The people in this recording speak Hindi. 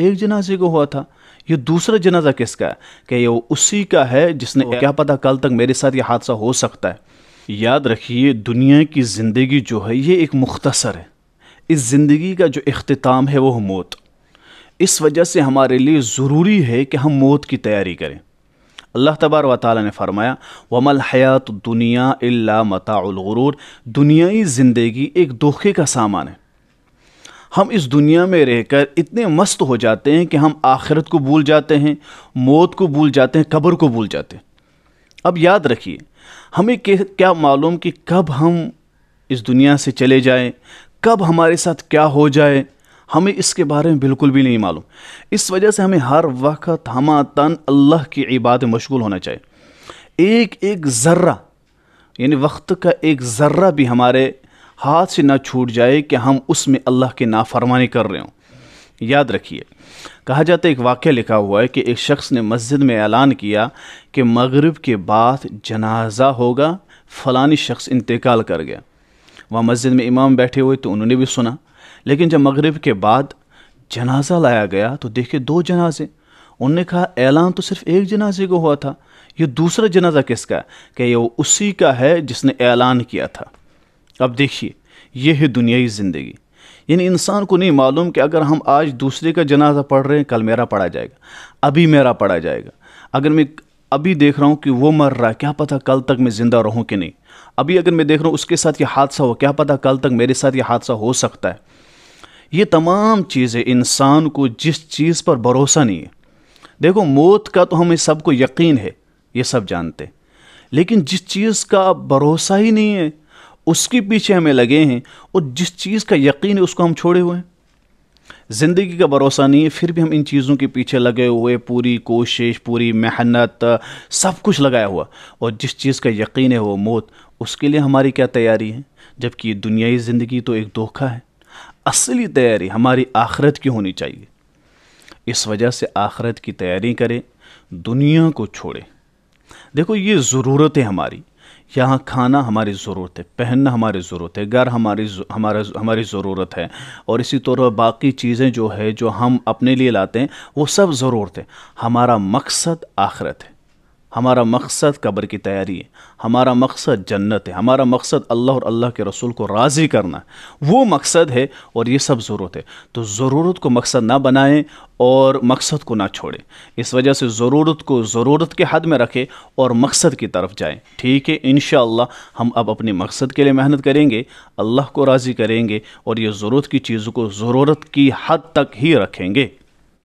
एक जनाजे को हुआ था। ये दूसरा जनाजा किसका है? कि ये उसी का है जिसने क्या पता कल तक मेरे साथ ये हादसा हो सकता है। याद रखिए दुनिया की ज़िंदगी जो है ये एक मुख्तसर है। इस ज़िंदगी का जो अख्ताम है वो मौत। इस वजह से हमारे लिए ज़रूरी है कि हम मौत की तैयारी करें। अल्लाह तबार व ताली ने फरमाया वमल हयात दुनिया मतागरूर दुनियाई ज़िंदगी एक धोखे का सामान है। हम इस दुनिया में रहकर इतने मस्त हो जाते हैं कि हम आखिरत को भूल जाते हैं, मौत को भूल जाते हैं, कब्र को भूल जाते हैं। अब याद रखिए, हमें क्या मालूम कि कब हम इस दुनिया से चले जाएँ, कब हमारे साथ क्या हो जाए, हमें इसके बारे में बिल्कुल भी नहीं मालूम। इस वजह से हमें हर वक्त हम तन अल्लाह की इबादत मशगूल होना चाहिए। एक एक ज़र्रा, यानी वक्त का एक ज़र्रा भी हमारे हाथ से ना छूट जाए कि हम उसमें अल्लाह की नाफरमानी कर रहे हों। याद रखिए, कहा जाता है, एक वाक्य लिखा हुआ है कि एक शख्स ने मस्जिद में ऐलान किया कि मगरिब के बाद जनाजा होगा, फ़लानी शख्स इंतकाल कर गया। वहाँ मस्जिद में इमाम बैठे हुए तो उन्होंने भी सुना। लेकिन जब मगरिब के बाद जनाजा लाया गया तो देखे दो जनाजे। उनने कहा, ऐलान तो सिर्फ़ एक जनाजे को हुआ था, ये दूसरा जनाजा किसका है? कि ये उसी का है जिसने ऐलान किया था। अब देखिए, ये है दुनियाई ज़िंदगी। यानी इंसान को नहीं मालूम कि अगर हम आज दूसरे का जनाजा पढ़ रहे हैं, कल मेरा पढ़ा जाएगा, अभी मेरा पढ़ा जाएगा। अगर मैं अभी देख रहा हूँ कि वो मर रहा है, क्या पता कल तक मैं ज़िंदा रहूँ कि नहीं? अभी अगर मैं देख रहा हूँ उसके साथ ये हादसा हो, क्या पता कल तक मेरे साथ ये हादसा हो सकता है? ये तमाम चीज़ें इंसान को जिस चीज़ पर भरोसा नहीं है। देखो, मौत का तो हमें सबको यकीन है, ये सब जानते लेकिन जिस चीज़ का भरोसा ही नहीं है उसके पीछे हमें लगे हैं और जिस चीज़ का यकीन है उसको हम छोड़े हुए हैं। ज़िंदगी का भरोसा नहीं है, फिर भी हम इन चीज़ों के पीछे लगे हुए, पूरी कोशिश, पूरी मेहनत, सब कुछ लगाया हुआ। और जिस चीज़ का यकीन है वो मौत, उसके लिए हमारी क्या तैयारी है? जबकि दुनियाई ज़िंदगी तो एक धोखा है। असली तैयारी हमारी आखरत की होनी चाहिए। इस वजह से आखरत की तैयारी करें, दुनिया को छोड़ें। देखो ये ज़रूरत है हमारी यहाँ खाना हमारी ज़रूरत है, पहनना हमारी ज़रूरत है, घर हमारी हमारा, हमारी ज़रूरत है। और इसी तौर पर बाकी चीज़ें जो है, जो हम अपने लिए लाते हैं, वो सब ज़रूरत है। हमारा मकसद आखरत है। हमारा मकसद कब्र की तैयारी है, हमारा मकसद जन्नत है, हमारा मकसद अल्लाह और अल्लाह के रसूल को राज़ी करना वो मकसद है और ये सब ज़रूरत है। तो ज़रूरत को मकसद ना बनाएँ और मकसद को ना छोड़ें। इस वजह से ज़रूरत को ज़रूरत के हद में रखें और मकसद की तरफ़ जाएँ। ठीक है इन हम अब अपने मकसद के लिए मेहनत करेंगे, अल्लाह को राज़ी करेंगे और ये ज़रूरत की चीज़ों को ज़रूरत की हद तक ही रखेंगे।